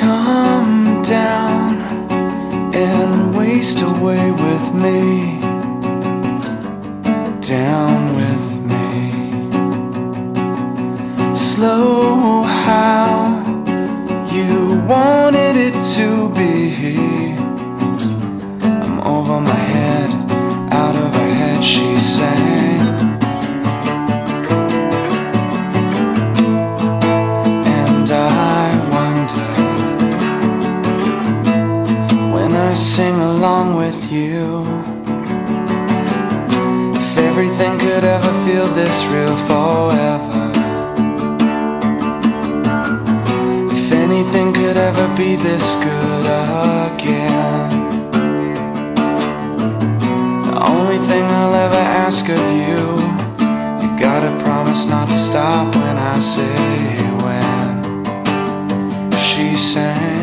Come down and waste away with me. Down with me. Slow along with you if everything could ever feel this real forever. If anything could ever be this good again. The only thing I'll ever ask of you, you gotta promise not to stop when I say when. She sang.